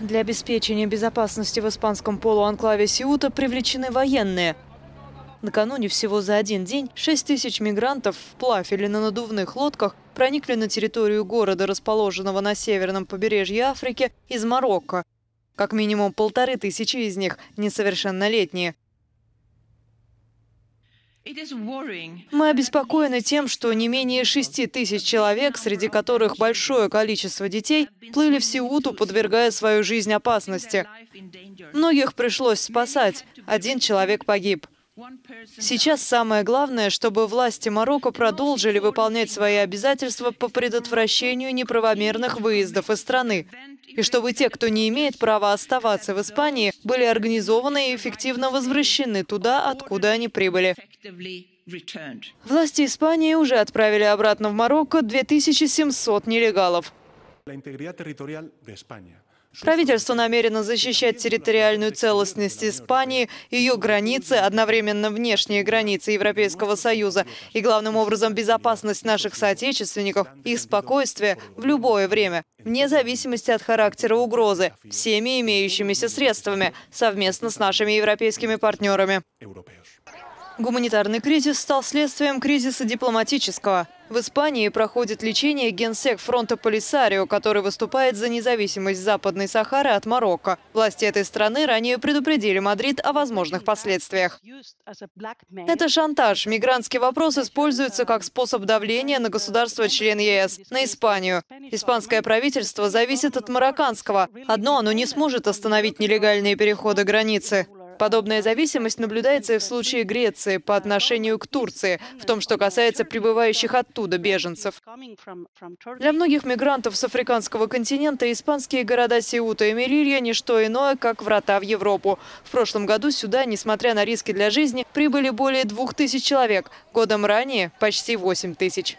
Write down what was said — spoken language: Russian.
Для обеспечения безопасности в испанском полуанклаве Сиута привлечены военные. Накануне всего за один день 6 тысяч мигрантов вплавь или на надувных лодках проникли на территорию города, расположенного на северном побережье Африки, из Марокко. Как минимум полторы тысячи из них несовершеннолетние. Мы обеспокоены тем, что не менее 6 тысяч человек, среди которых большое количество детей, плыли в Сиуту, подвергая свою жизнь опасности. Многих пришлось спасать. Один человек погиб. Сейчас самое главное, чтобы власти Марокко продолжили выполнять свои обязательства по предотвращению неправомерных выездов из страны. И чтобы те, кто не имеет права оставаться в Испании, были организованы и эффективно возвращены туда, откуда они прибыли. Власти Испании уже отправили обратно в Марокко 2700 нелегалов. Правительство намерено защищать территориальную целостность Испании, ее границы, одновременно внешние границы Европейского Союза и, главным образом, безопасность наших соотечественников, их спокойствие в любое время, вне зависимости от характера угрозы, всеми имеющимися средствами, совместно с нашими европейскими партнерами. Гуманитарный кризис стал следствием кризиса дипломатического. В Испании проходит лечение генсек фронта Полисарио, который выступает за независимость Западной Сахары от Марокко. Власти этой страны ранее предупредили Мадрид о возможных последствиях. Это шантаж. Мигрантский вопрос используется как способ давления на государство-член ЕС, на Испанию. Испанское правительство зависит от марокканского. Одно оно не сможет остановить нелегальные переходы границы. Подобная зависимость наблюдается и в случае Греции по отношению к Турции, в том, что касается прибывающих оттуда беженцев. Для многих мигрантов с африканского континента испанские города Сеута и Мерилья – не что иное, как врата в Европу. В прошлом году сюда, несмотря на риски для жизни, прибыли более двух тысяч человек. Годом ранее – почти восемь тысяч.